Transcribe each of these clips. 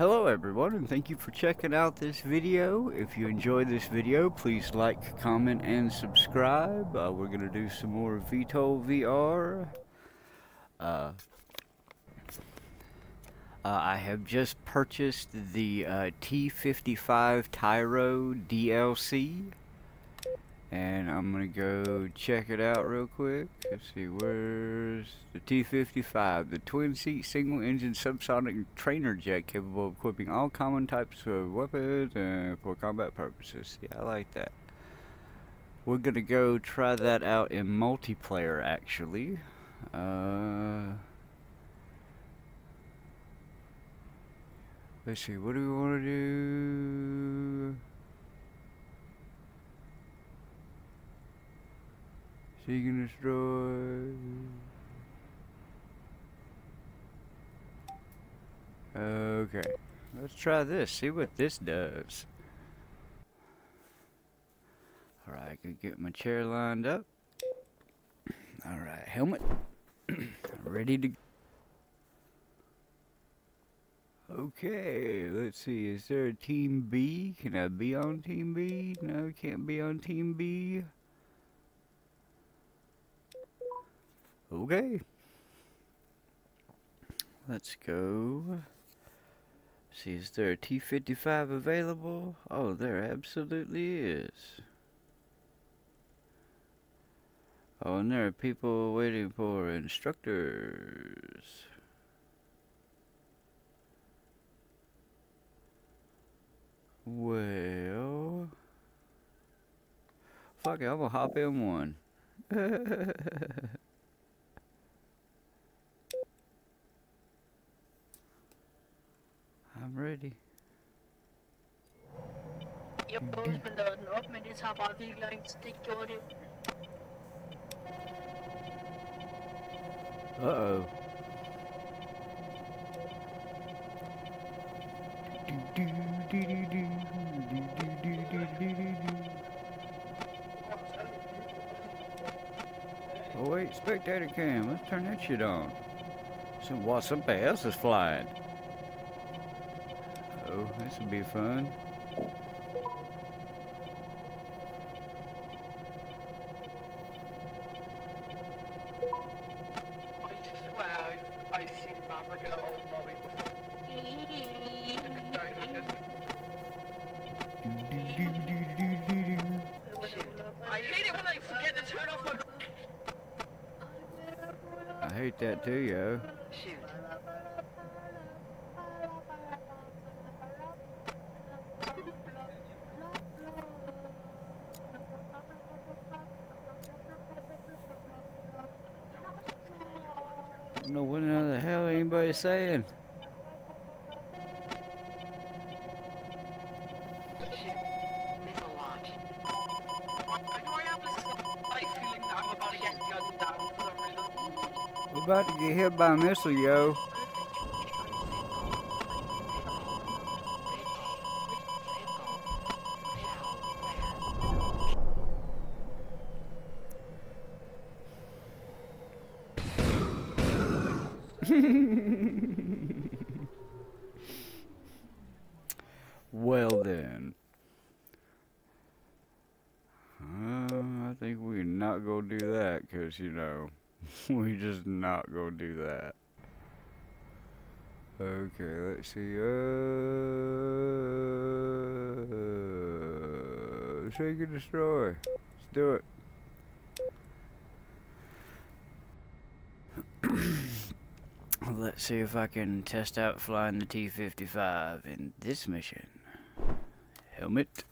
Hello everyone and thank you for checking out this video. If you enjoyed this video, please like, comment, and subscribe. Uh, we're going to do some more VTOL VR. Uh, uh, I have just purchased the uh, T55 Tyro DLC. And I'm gonna go check it out real quick. Let's see, where's the T-55, the twin-seat, single-engine subsonic trainer jet capable of equipping all common types of weapons and for combat purposes. Yeah, I like that. We're gonna go try that out in multiplayer, actually. Uh, let's see, what do we want to do? Seek and destroy. Okay, let's try this. See what this does. Alright, I can get my chair lined up. Alright, helmet. Ready to Okay, let's see. Is there a team B? Can I be on team B? No, can't be on team B. Okay. Let's go. See, is there a T-55 available? Oh, there absolutely is. Oh, and there are people waiting for instructors. Well... Fuck it, I'm gonna hop in one. I'm ready. Jeg prøvede at lade den op, men det tager bare virkelig lang tid. Det gjorde det. Uh-oh. Oh wait, spectator cam. Let's turn that shit on. Some what? Somebody else is flying. Oh, this would be fun. Some saying? We're about to get hit by a missile, yo. That, cause you know, we just not gonna do that. Okay, let's see. Uh, shake and destroy. Let's do it. Let's see if I can test out flying the T-55 in this mission. Helmet.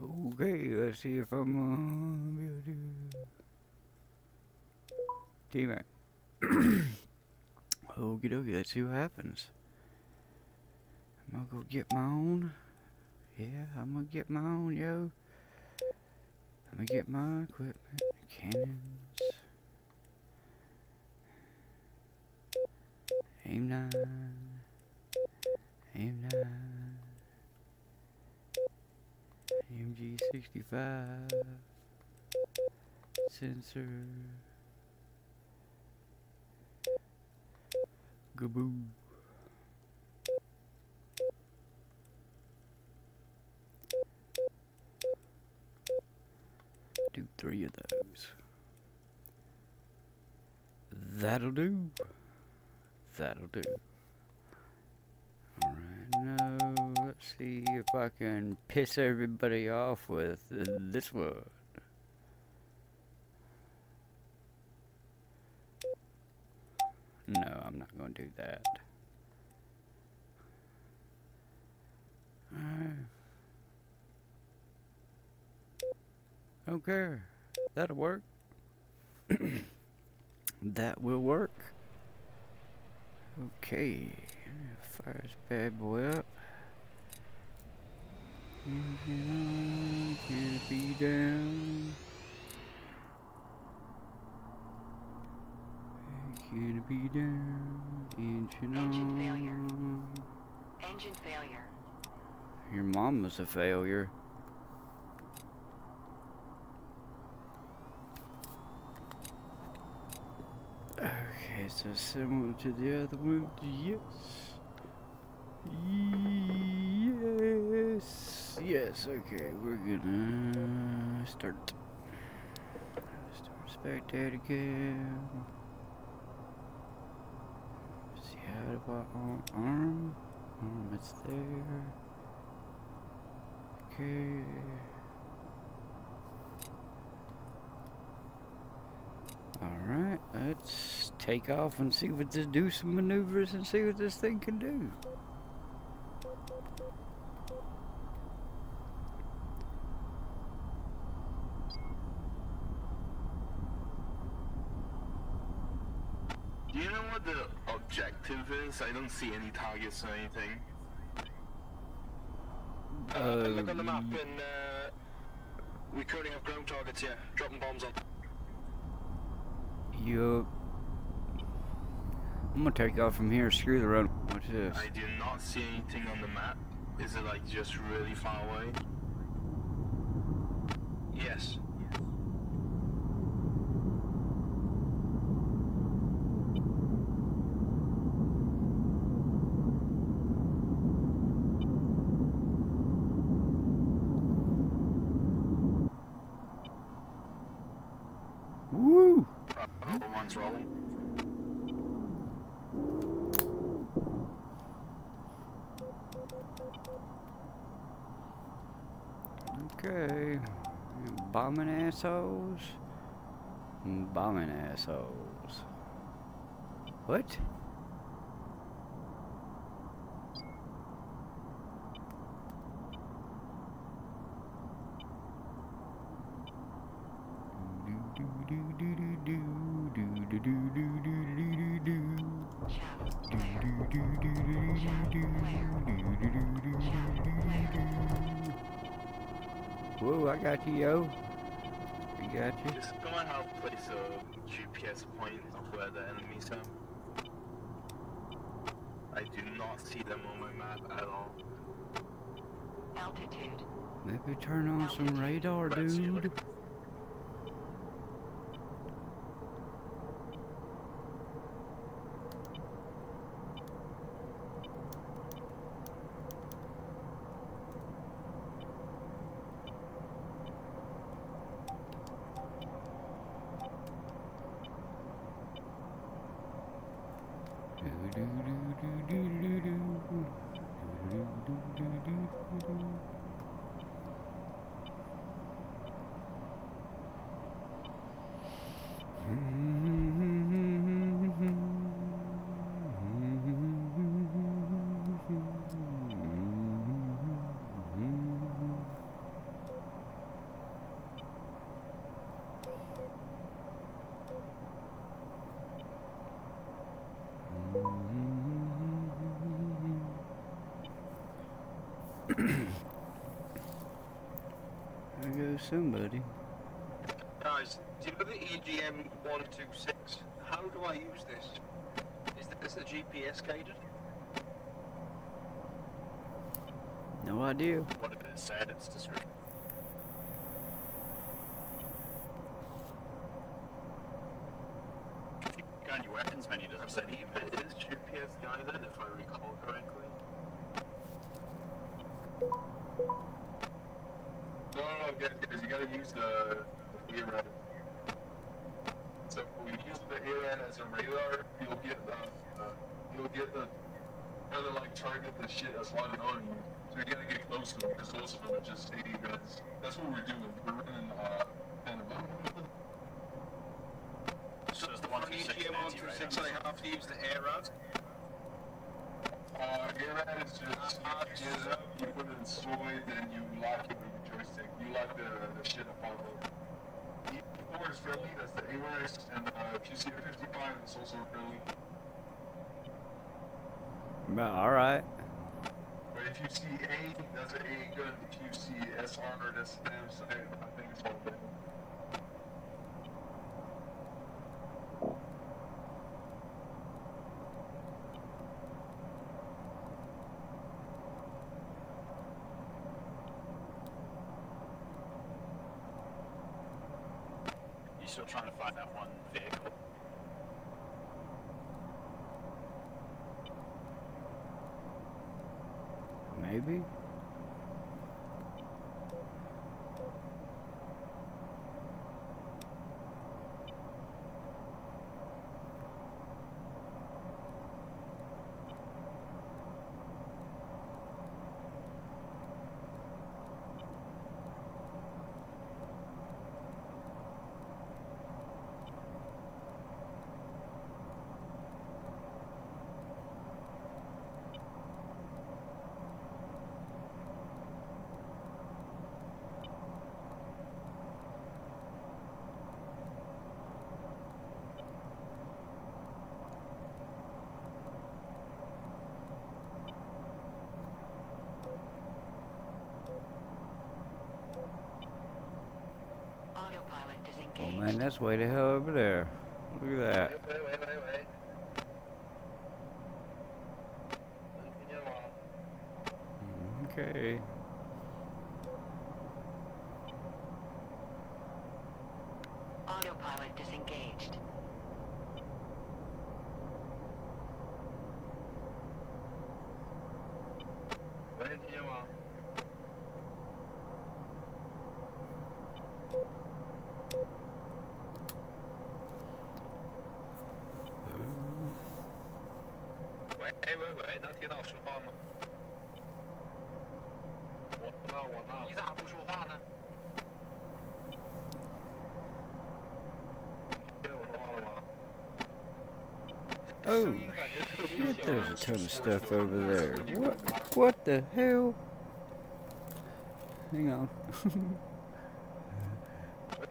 Okay, let's see if I'm uh, able to teammate. Okie dokie, let's see what happens. I'm gonna go get my own. Yeah, I'm gonna get my own, yo. I'm gonna get my equipment, cannons. Aim nine. Aim nine. Aim G65 sensor. Gaboo. Do three of those. That'll do. That'll do. Alright, see if I can piss everybody off with this one. No, I'm not going to do that. Alright. Don't care. That'll work. that will work. Okay. Fire this bad boy up. Engine on, can be down. Can it be down. Engine Engine failure. Engine failure. Your mom was a failure. Okay, so similar to the other one. Yes. Yes. Okay, we're gonna start. Start that again. See how do I arm? Arm, arm it's there. Okay. Alright, let's take off and see what this do some maneuvers and see what this thing can. Do you know what the objective don't see any targets or anything. Uh, look on the map and uh, we currently have ground targets here, dropping bombs on. Yup. I'm gonna take off from here, screw the road. What's this? I do not see anything on the map. Is it like just really far away? Yes. Assholes. Mm, bombing assholes. What? Whoa, I got you, yo. I got you. Just go and help place a GPS point of where the enemies are. I do not see them on my map at all. Altitude. Maybe turn on some radar, Let's dude. look. There goes somebody. Guys, do you know the EGM 126? How do I use this? Is this a GPS guided? No idea. What if it said its description? on your weapons menu doesn't say anything. It is GPS guided, if I recall correctly. No, no, no, guys, guys, you gotta use the, the So when you use the ARAD as a radar, you'll get the, uh, you'll get the, kind of like target the shit that's lying on you. So you gotta get close to them, because those of them are just AD guns. That's what we're doing. We're running, uh, kind of, So it's the one On from six EGM ninety, right? 126, I have to use the ARAD. uh, ARAD is just, you get it up, you put it in SOI, then you lock it with your joystick. You lock the, the shit upon it. E4 is friendly, that's the AWACS, and uh, if you see a 55, it's also friendly. Well, all right. But if you see A, that's an A gun. If you see SR, that's the damn side. I think it's all bad. You still trying to find that one vehicle? Maybe. Autopilot Oh disengaged. Man, that's way the hell over there. Look at that. Wait, wait, wait, wait, wait. You know, Okay. Autopilot disengaged. Shit, there's a ton of stuff over there. What, the hell? Hang on. what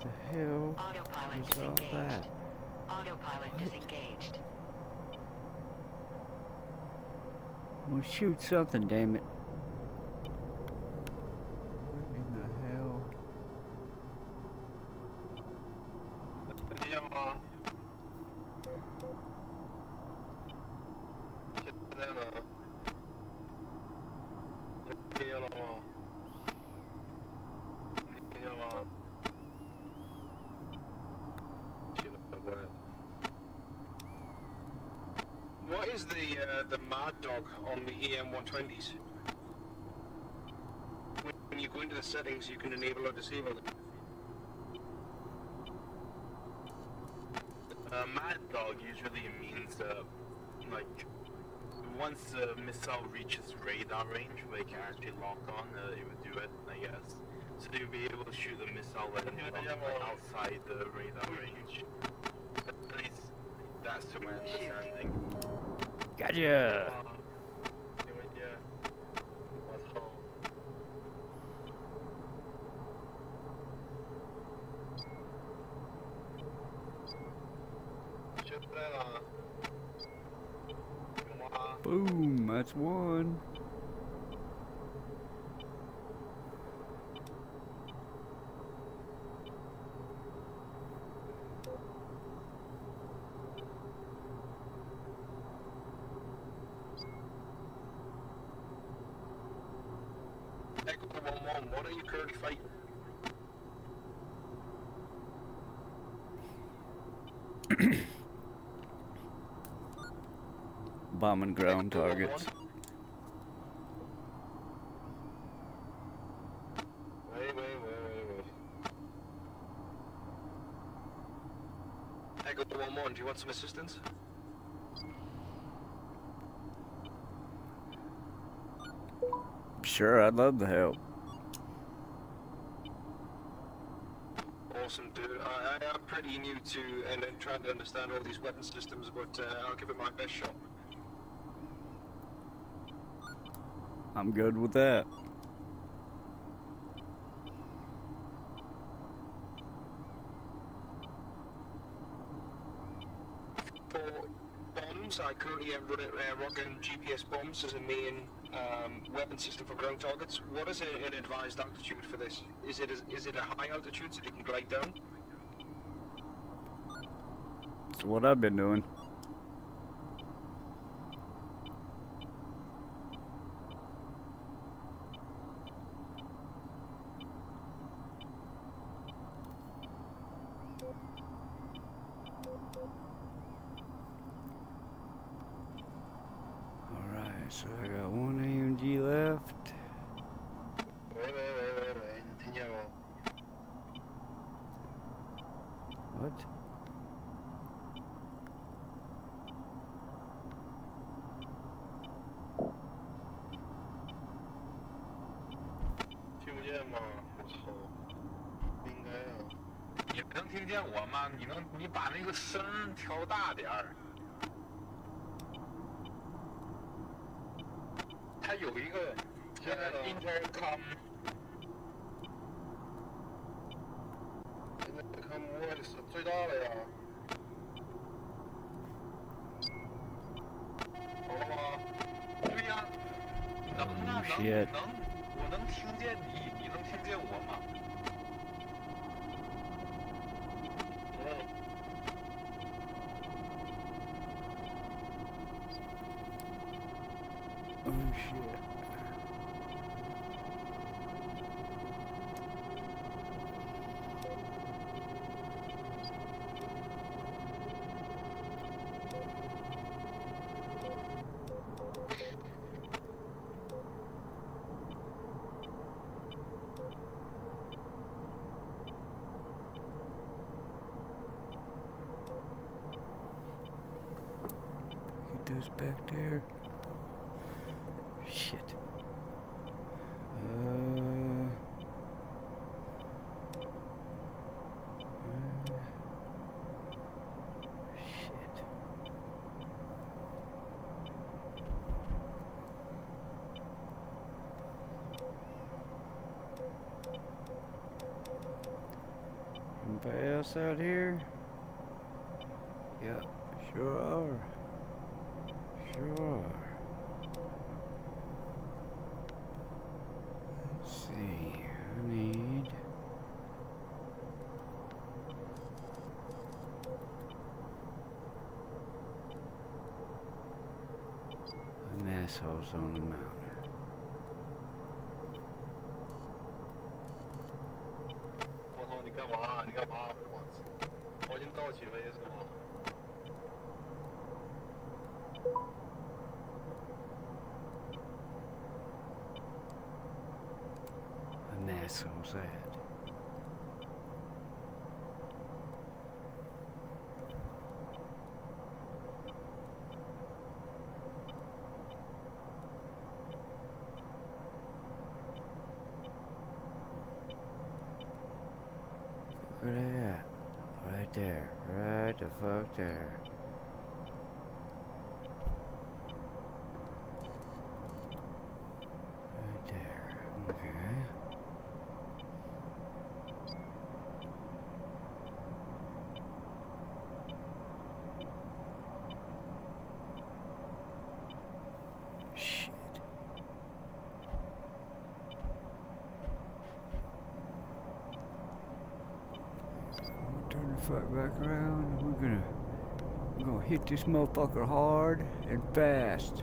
the hell Autopilot is all that? Well, shoot something, damn it. Mad Dog usually means, uh, like, once the missile reaches radar range, where it can actually lock on, uh, it would do it, I guess. So you'll be able to shoot the missile when you're like, outside the radar range. At least that's to my understanding. Gotcha! That's one. Echo 1-1, what are you currently fighting? bomb and ground targets. Want some assistance? Sure, I'd love the help. Awesome, dude. I, I am pretty new to and then trying to understand all these weapon systems, but uh, I'll give it my best shot. I'm good with that. For bombs, I currently am running uh, rocking GPS bombs as a main um, weapon system for ground targets. What is an advised altitude for this? Is it a, is it a high altitude so they can glide down? That's what I've been doing. 我吗？你能你把那个声调大点儿。Back there. Shit. Uh. Anybody else out here? Yep, sure are. Sure are. Let's see. I need. An assholes on the mountain. An asshole's. There. Right the fuck there. Right there. Okay. Shit. We'll turn the fuck back around. We're gonna we're gonna hit this motherfucker hard and fast.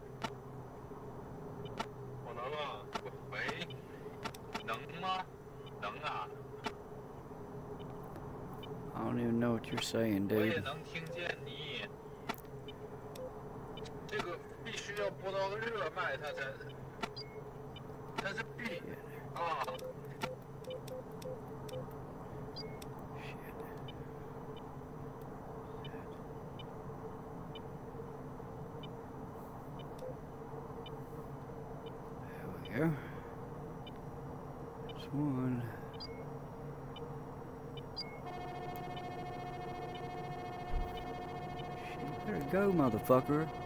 you're saying, dude. motherfucker.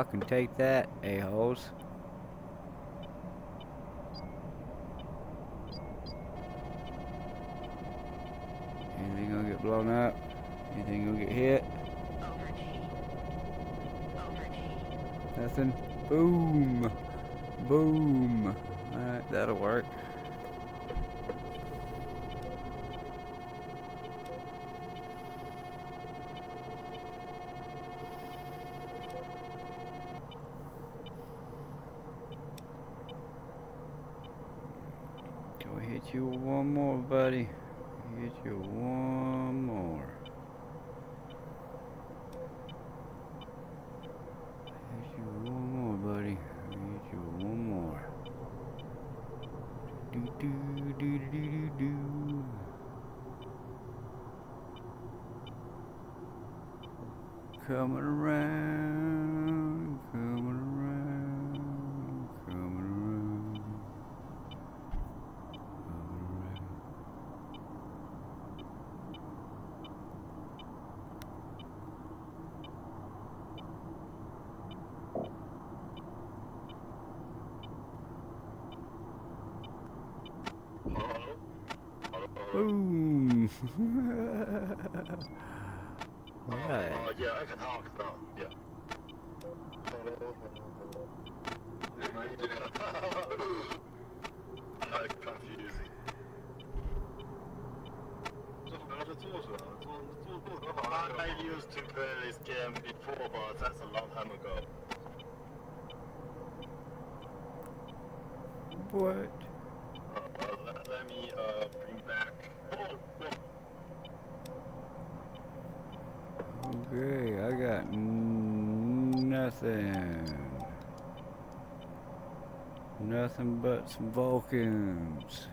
Y'all can take that, a-holes. one more, buddy. Get you one. What? Let me uh, bring back. Okay, I got nothing. Nothing but some Vulcans.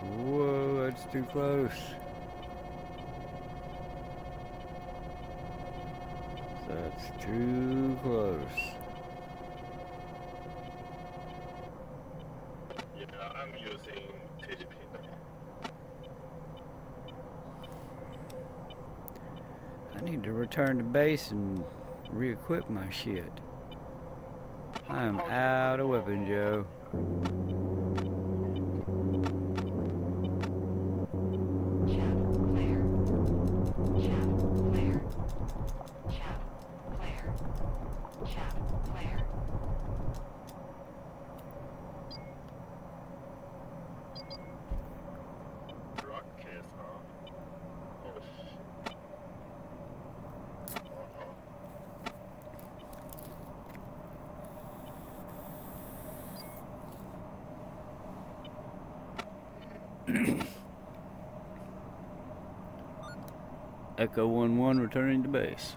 Whoa, that's too close. That's too close. Yeah, I'm using TGP. I need to return to base and re-equip my shit. I am out of weapon, Joe. Echo 1-1 returning to base.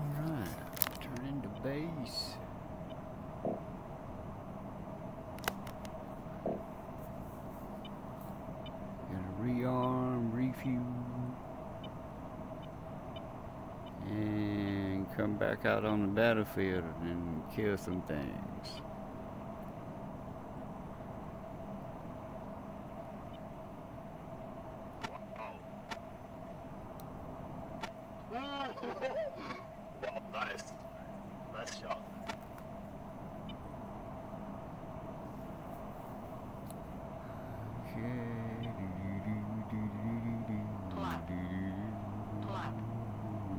Uh-huh. Alright, returning to base. Gotta And come back out on the battlefield and kill some things. Wow, nice. Nice shot.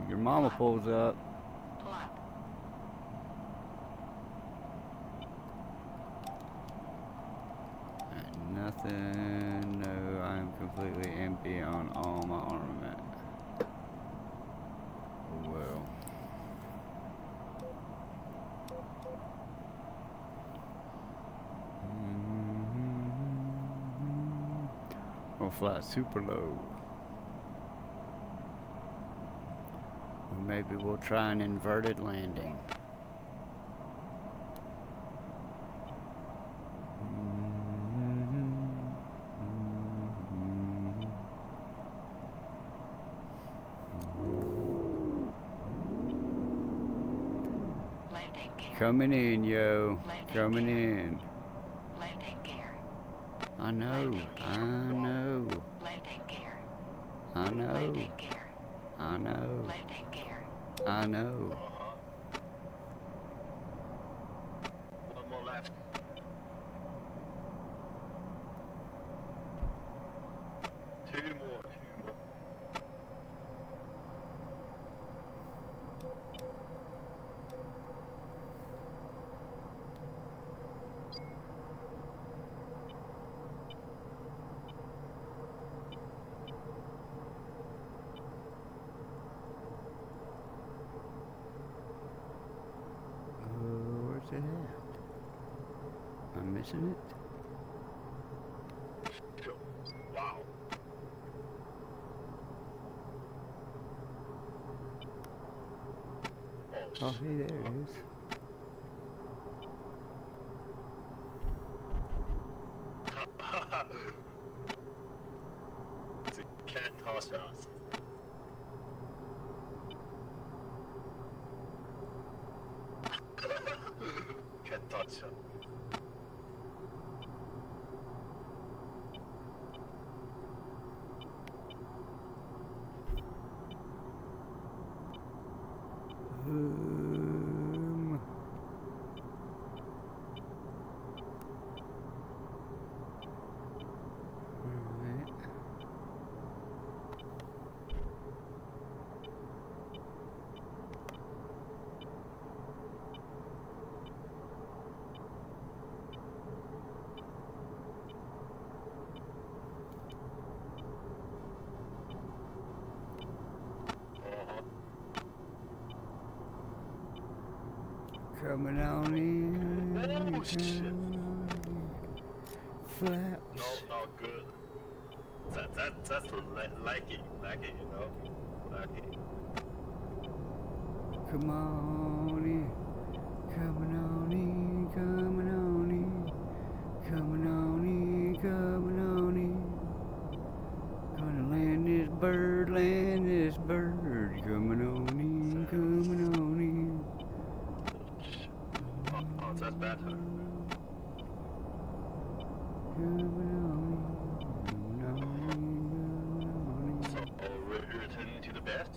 Your mama pulls up. Pull up. Nothing. No, I'm completely empty on all my armament. Oh, Well. We'll fly super low. Or maybe we'll try an inverted landing. Coming in, yo. Coming in. I know. I know. Landing gear. I know. Landing gear. I know. Landing gear. I know. Uh-huh. One more left. Two more, two more. I'm missing it. Wow. Oh, hey, there it is. it's a cat toss us. Can't touch him. Um, alright. Uh-huh. Coming on in. Oh, shit. Flaps. No, not good. That, that, that's li- lacking, lacking, you know? Lacking. Come on in. Coming on in, coming on in. Coming on in, coming on in. Gonna land this bird, land this bird. Coming on in, coming on in. Oh, oh that's better. Coming on in, coming on in, So, coming on in. oh, re- returning to the best?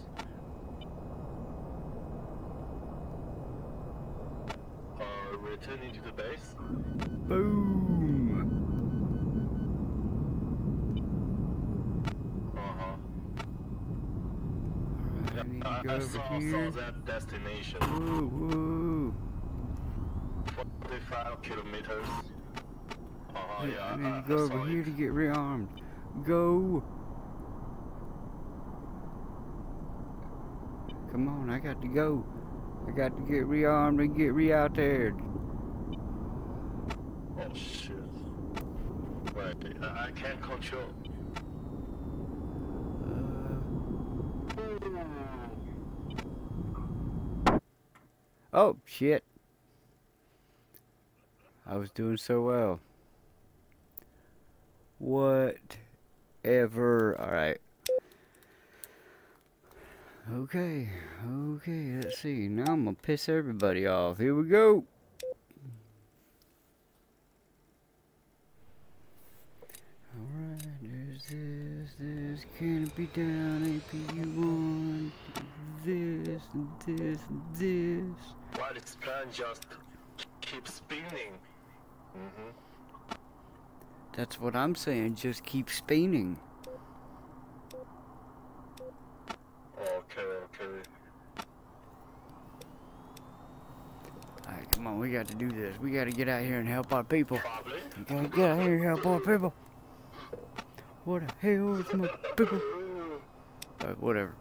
Uh, returning to the base? Boom! Uh-huh. I need I, go I over saw, saw that destination. Whoa, whoa. 45 kilometers. Uh-huh, yeah, I need I, to go over here it. to get rearmed. Go. Come on, I got to go. I got to get rearmed and get re out there. Shit. Wait, I, can't control. Oh, shit. I was doing so well. Whatever. Alright. Okay, okay, let's see. Now I'm gonna piss everybody off. Here we go. Alright, there's this, this, can it be down, AP1, this, this, this. While this plan just keep spinning? Mm-hmm. That's what I'm saying, just keep spinning. Okay, okay. Alright, come on, we got to do this. We got to get out here and help our people. Probably. We gotta get out here and help our people. What the hell is my people? Uh, whatever.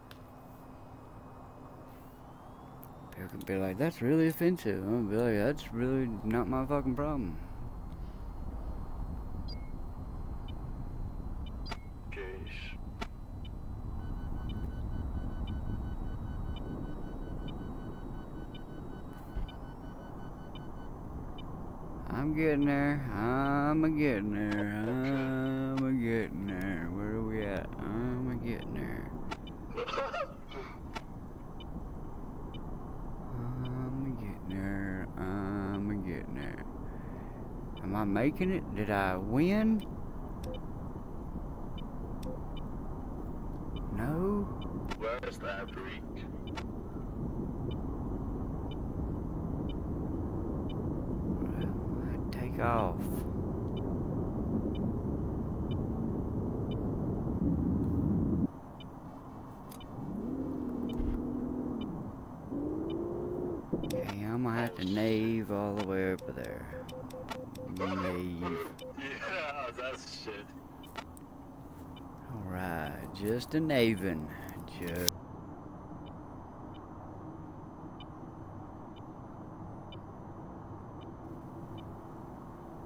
People can be like, that's really offensive. I'm be like, that's really not my fucking problem. I'm getting there. I'm getting there. Getting there. Where are we at? I'm a getting there. I'm getting there. I'm getting there. Am I making it? Did I win? No? Where's that? Well, I'd take off. Okay, I'm gonna have to nave all the way over there. Nave. Shit. Alright, just a navin. Just.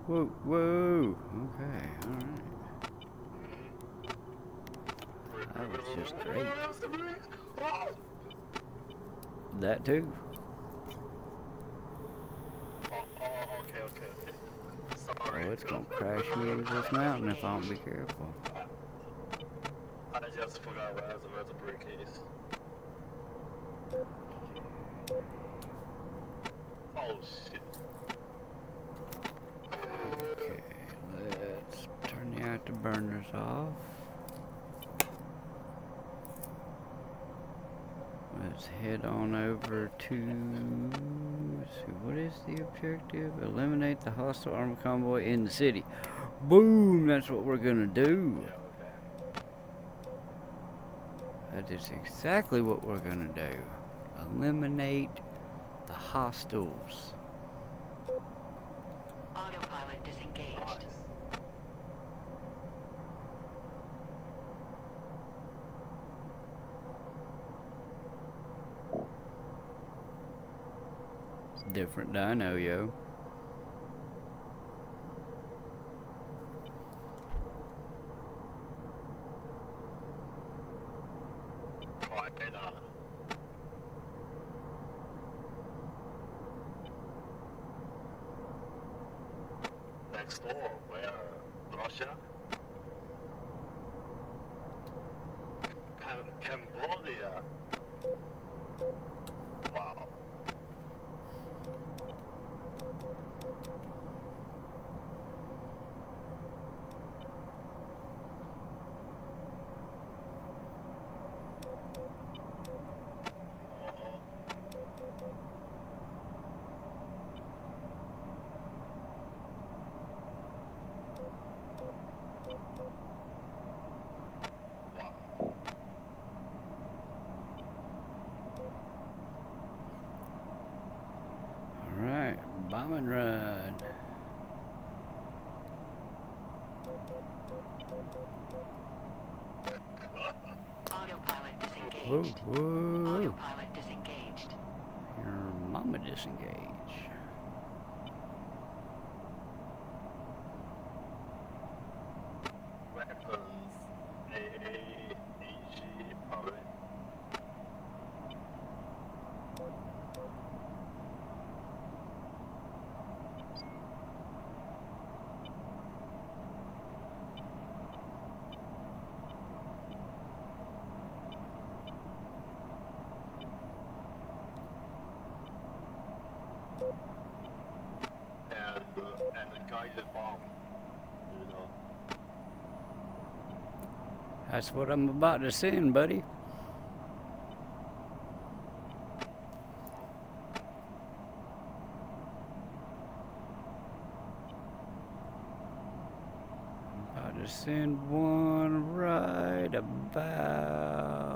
Whoa, whoa. Okay, alright. That was just great. That too. Oh, oh, okay, okay, okay. Oh, it's gonna crash me into this mountain if I don't be careful. I just forgot where the, where the brick is. Oh shit. Okay, let's turn the afterburners off. Let's head on over to. See, what is the objective? Eliminate the hostile armored convoy in the city. Boom! That's what we're gonna do. That is exactly what we're gonna do. Eliminate the hostiles. Autopilot disengaged. Different dino, yo. That's what I'm about to send, buddy. I'm about to send one right about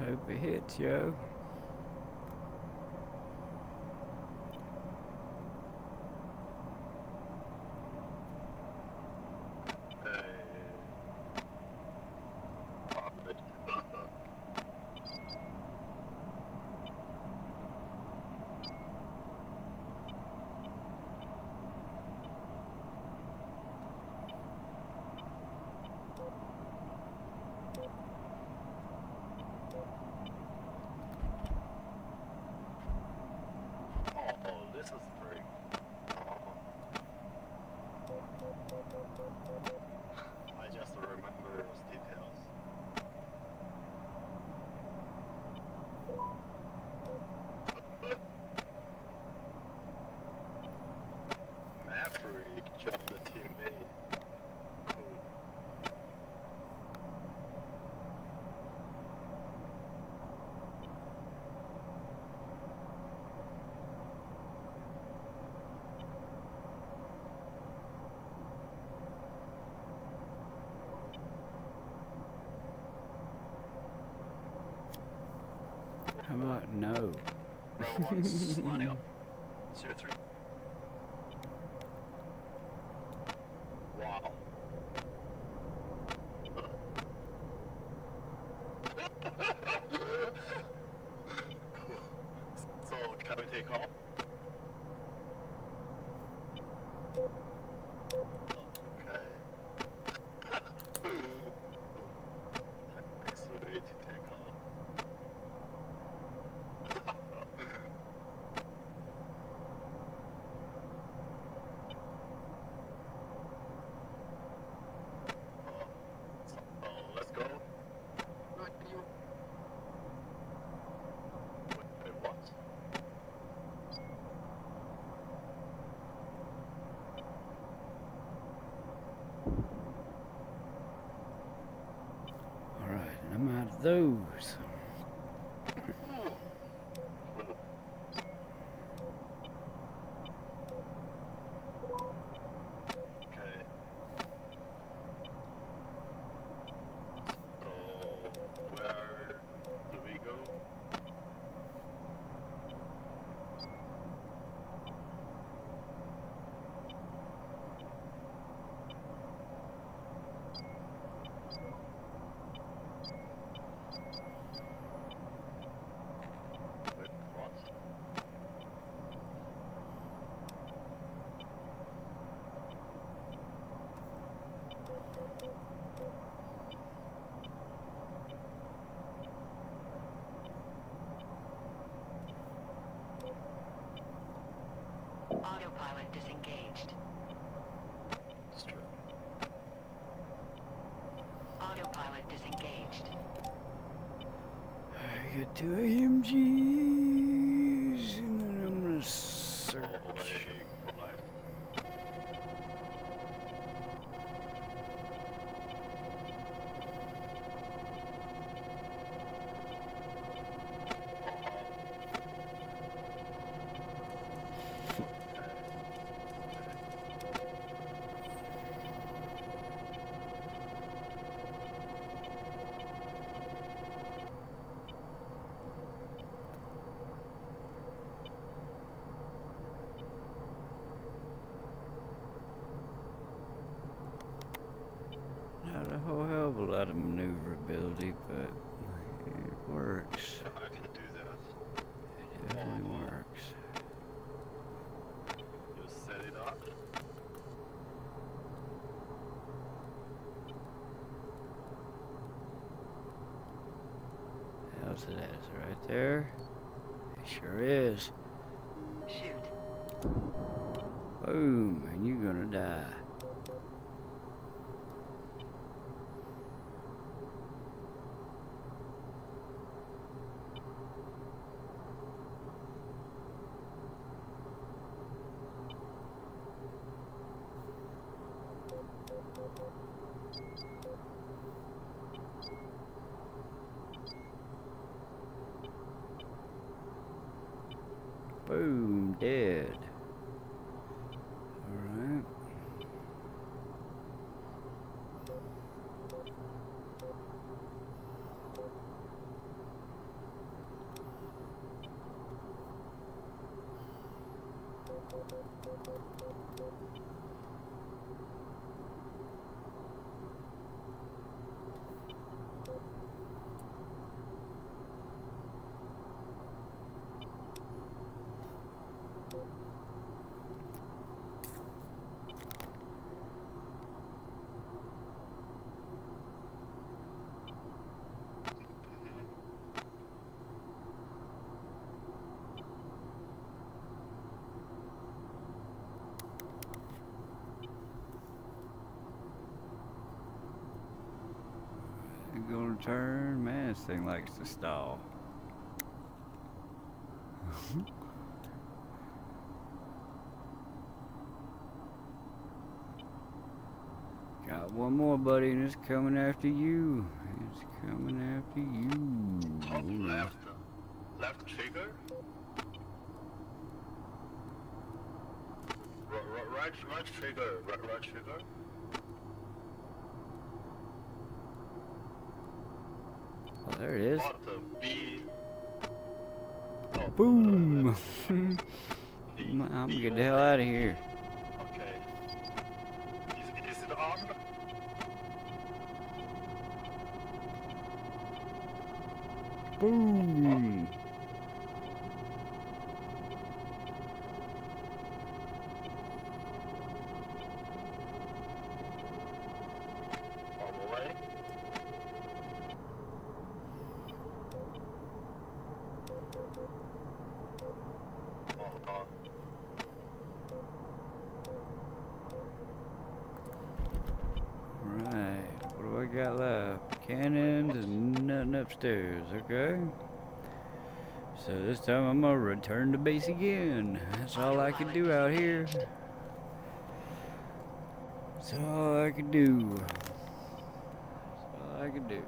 over here, Joe. How about no? Those. Okay. So, where do we go? Wait, what? Autopilot disengaged. It's true. Autopilot disengaged. I get two AMGs, and then I'm gonna search. Oh, my Not a whole hell of a lot of maneuverability, but it works. I can do that. It definitely works. Just set it up. How's it is right there? It sure is. Shoot. Boom, and you're gonna die. Boom, dead. Alright. You gonna turn? Man, this thing likes to stall. Got one more, buddy, and it's coming after you. It's coming after you. Top left. Left trigger. R right, right trigger. Right, right trigger. Boom! I'm B- gonna get the hell out of here. Okay. Is, is it on? Boom! upstairs, okay? So this time I'm gonna return to base again. That's all I can do out here. That's all I can do. That's all I can do.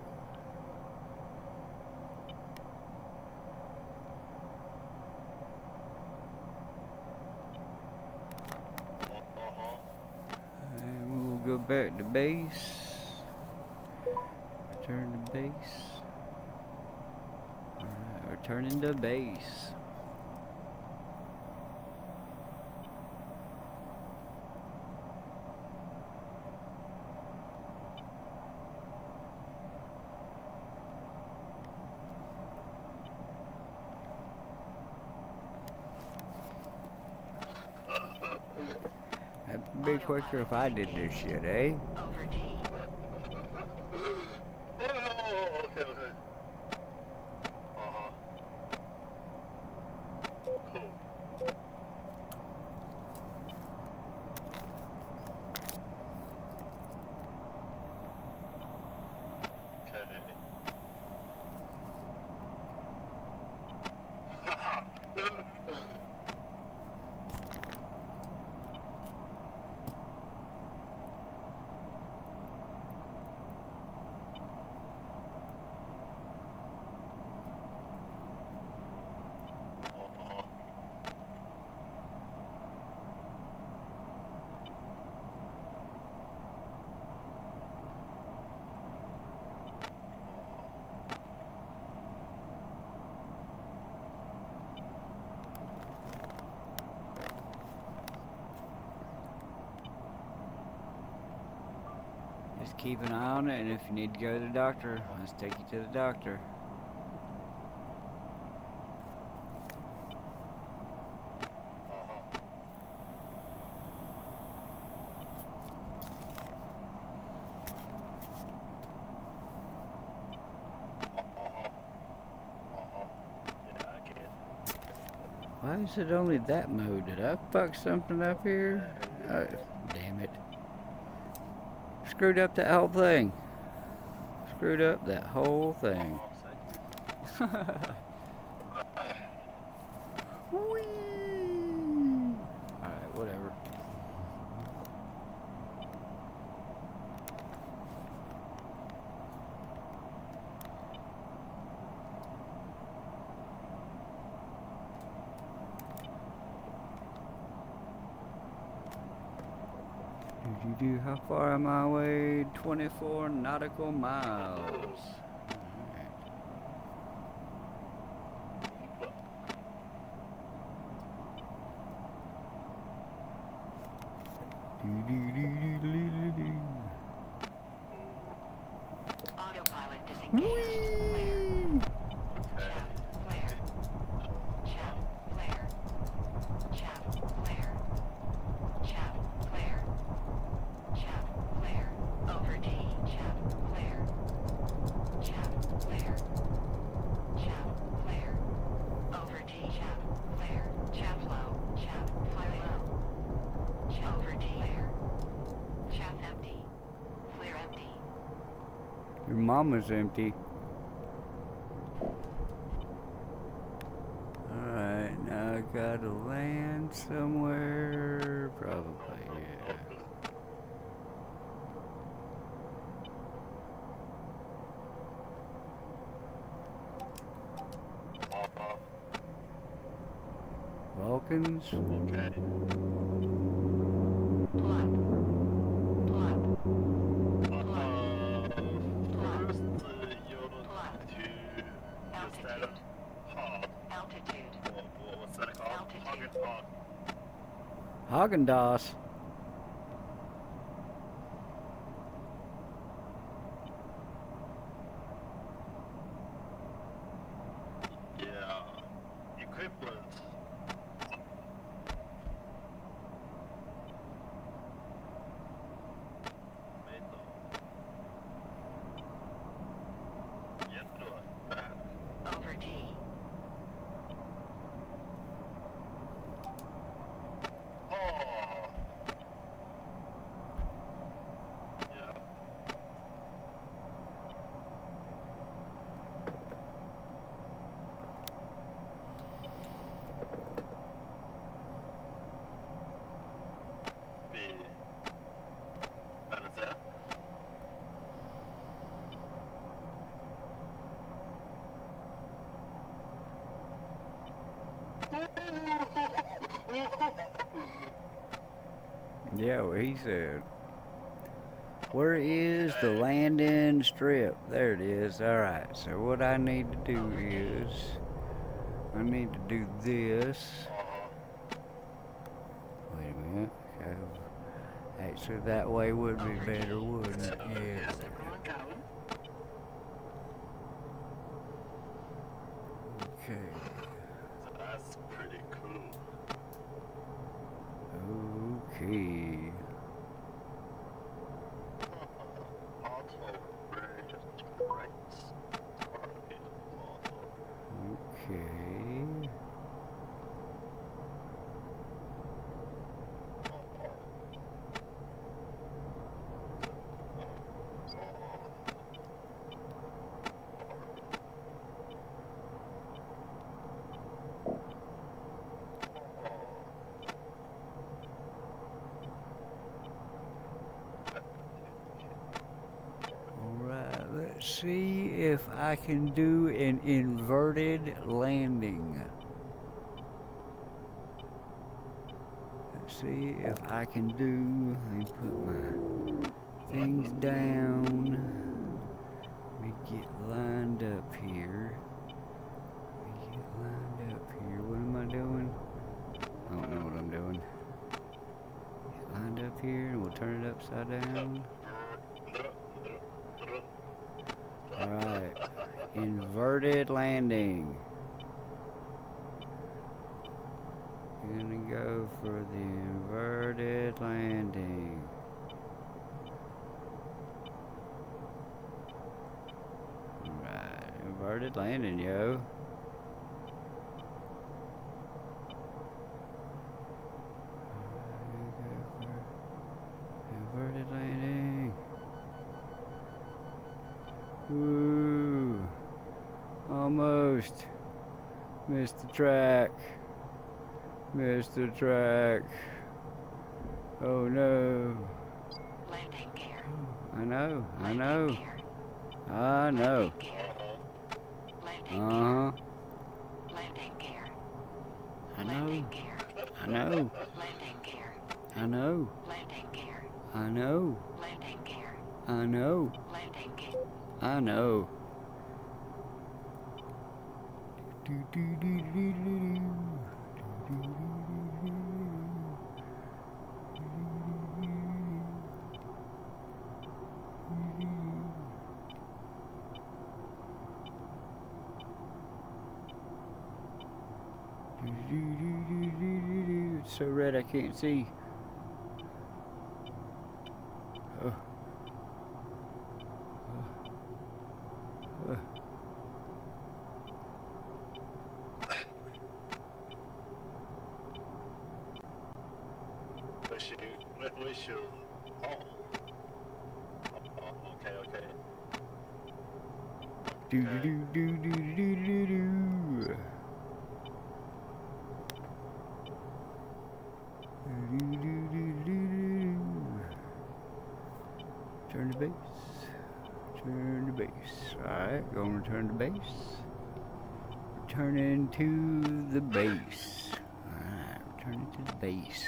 And we'll go back to base. Returning to base. That'd be quicker if I did this shit, eh? Over D. Oh, okay, okay. Uh-huh. Cool. Okay. Uh-huh. Just keep an eye on it, and if you need to go to the doctor, let's take you to the doctor. Why is it only that mode? Did I fuck something up here? Screwed up that whole thing. Screwed up that whole thing. para com mal. Your mama's empty. Alright, now I gotta land somewhere. Probably, yeah. Vulcans? Okay. Plot. Hagendas what he said. Where is the landing strip? There it is. Alright, so what I need to do is I need to do this. Wait a minute. Okay. Actually, that way would be better, wouldn't it? Yeah. Okay. That's pretty cool. Okay. Auto bridge right. Okay. Alright, let's see if I can do an inverted landing. Let's see if I can do, let me put my things down. Let me get lined up here. Let me get lined up here. What am I doing? I don't know what I'm doing. Get lined up here and we'll turn it upside down. Alright. Inverted landing. Gonna go for the inverted landing. Right, inverted landing, yo. Inverted landing. Ooh, almost the track. The track. Oh no. Landing gear. I know, I know. I know. Landing gear. Landing Uh huh. Landing gear. I know. I know, I know, I know, I know, I know. Do, do, do, do, do, do. Do, do, do, do, do, do. It's so red I can't see. Oh. Oh. Oh. Wish you, wi- wish you. Oh. Oh, oh, okay, okay. Do do do do do do do do. Do, do, do, do, do. Turn the base. Turn the base. Alright, gonna return the base. Returning to the base. Alright, returning to the base.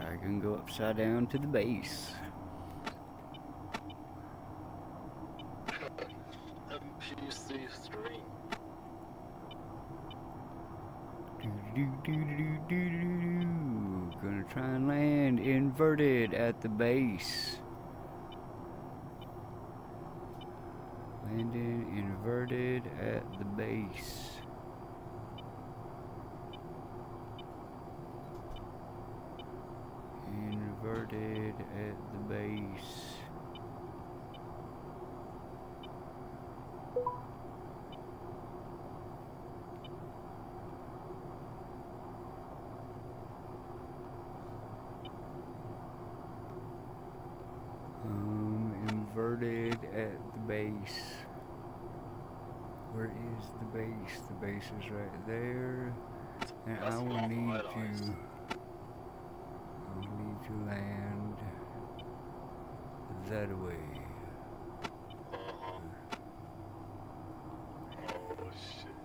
I can go upside down to the base. MPC3. Do, do, do, do, do, do, do, do. Gonna try and land inverted at the base. Landing inverted at the base. Inverted at the base. Um, at the base. Where is the base? The base is right there. And I will need to. I will need to land that way. Uh-huh. Oh shit.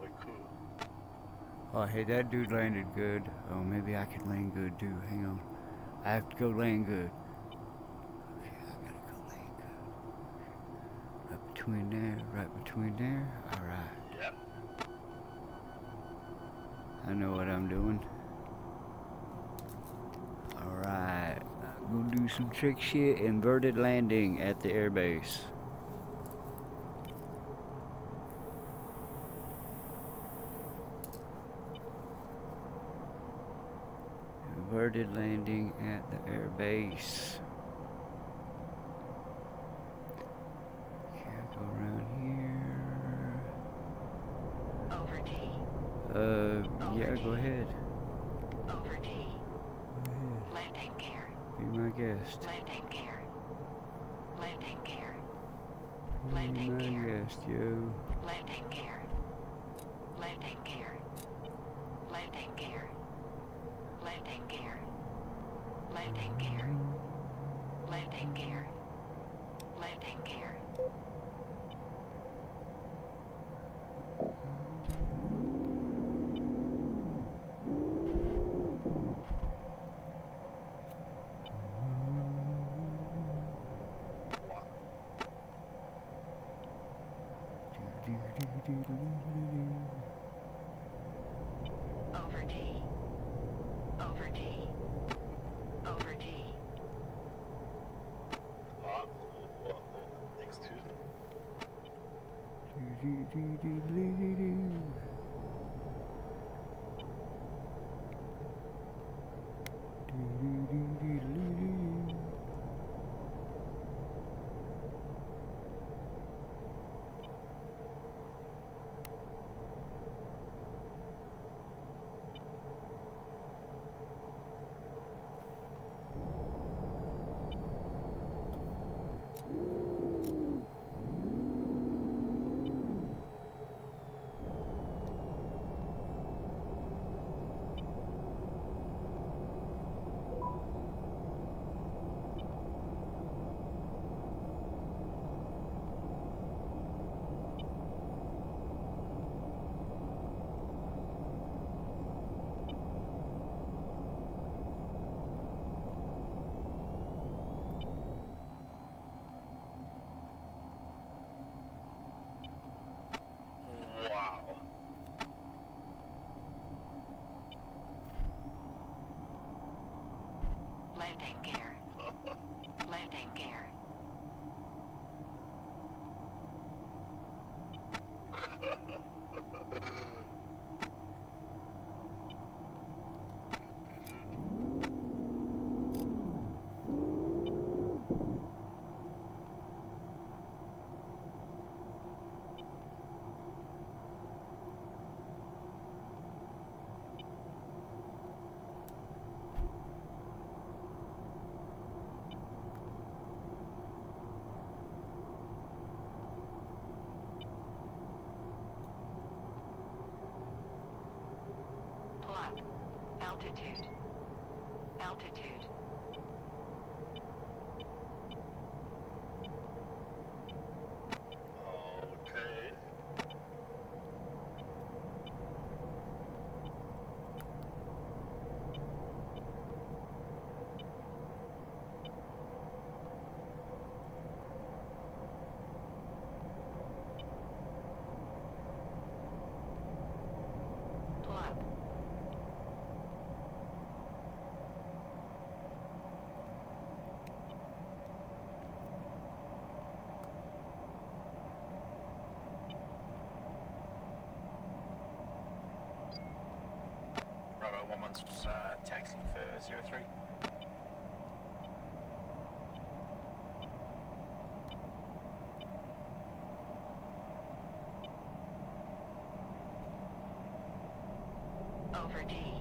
Way cool. Oh, hey, that dude landed good. Oh, maybe I can land good too. Hang on. I have to go land good. Okay, I gotta go land good. Right between there, right between there. Alright. Yep. I know what I'm doing. Alright. Go do some trick shit. Inverted landing at the airbase. Inverted landing at the airbase. Okay, I'll go around here. Over. Uh, yeah, go ahead. Over. Go ahead. Landing gear. Be my guest. Landing gear. Landing gear. Be Landing my gear. guest, yo. Landing gear. Landing gear. Landing gear. Landing gear. Landing gear. Landing gear. Landing gear. Over G. Over G. Over G. Ah, oh, oh, oh. Excuse me. Wow. Landing gear. Landing gear. Plot. Altitude. Altitude. Okay. Plot. Uh, taxiing for zero three. Over D.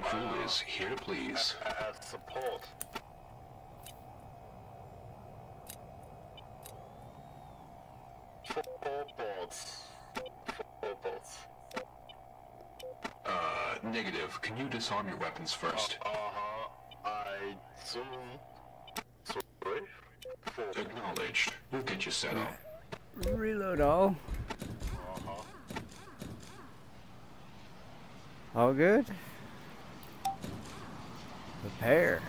Ground crew is here to please. As support. Four boards. Four boards. Uh, negative. Can you disarm your weapons first? Uh-huh. I soon. Sorry? Four. Acknowledged. We'll get you set up. Reload all. Uh-huh. All good? Prepare.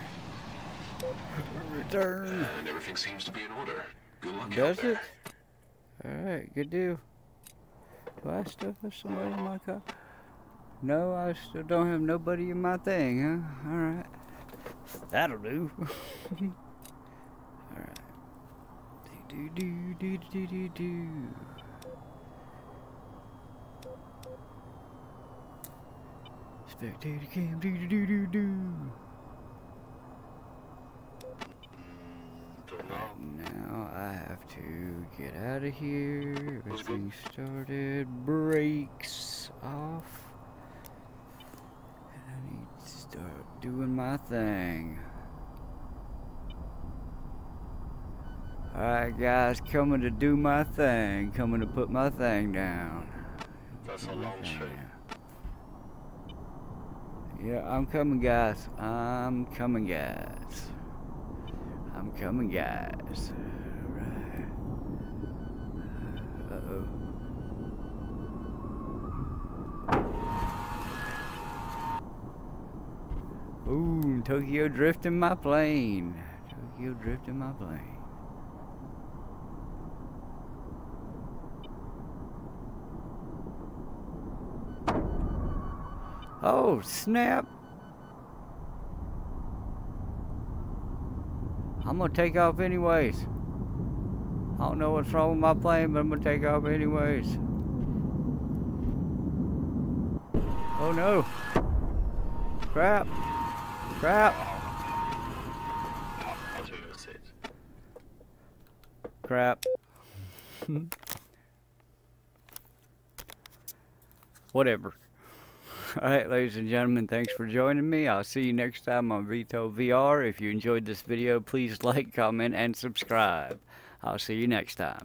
Return. Uh, and everything seems to be in order. Good luck out Does there. it? Alright, good deal. Do I still have somebody in my car? No, I still don't have nobody in my thing, huh? Alright. That'll do. Alright. Do Do do do do do do. Spectator cam do do do do do. Don't know. Now I have to get out of here. Everything started. Brakes off. And I need to start doing my thing. Alright, guys, coming to do my thing. Coming to put my thing down. That's a long shot. Yeah, I'm coming, guys. I'm coming, guys. I'm coming, guys. Alright. Uh-oh. Ooh, Tokyo drifting my plane. Tokyo drifting my plane. Oh, snap. I'm gonna take off anyways. I don't know what's wrong with my plane, but I'm gonna take off anyways. Oh no. Crap. Crap. Crap. Whatever. Alright, ladies and gentlemen, thanks for joining me. I'll see you next time on VTOL VR. If you enjoyed this video, please like, comment, and subscribe. I'll see you next time.